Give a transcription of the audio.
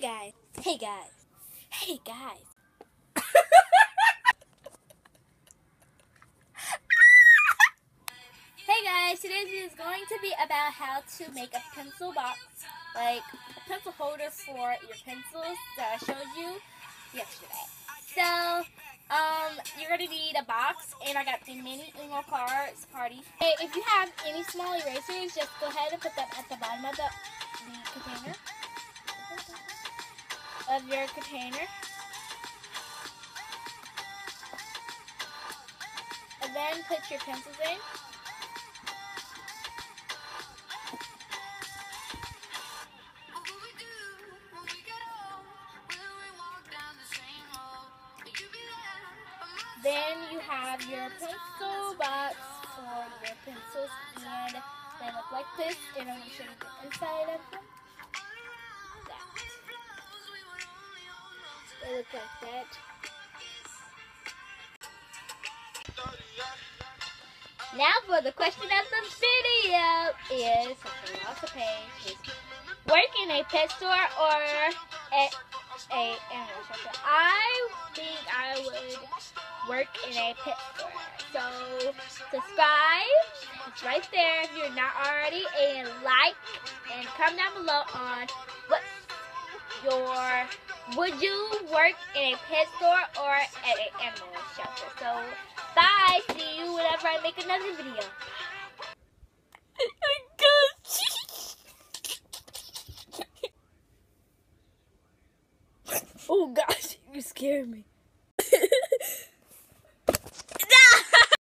Hey guys. Hey guys. Hey guys. hey guys, today's video is going to be about how to make a pencil box, like a pencil holder for your pencils that I showed you yesterday. So, um, you're going to need a box, and I got the mini Uno cards party. Hey, if you have any small erasers, just go ahead and put them at the bottom of the, the container of your container. And then put your pencils in. Then you have your pencil box for your pencils and they look like this and I'm going to show you the inside of them. Look like that. Now for the question of the video is, lost the page, is work in a pet store or at a animal shelter. I think I would work in a pet store. So subscribe, it's right there if you're not already, and like, and comment down below on your would you work in a pet store or at an animal shelter? So, bye. See you whenever I make another video. oh gosh, you scared me.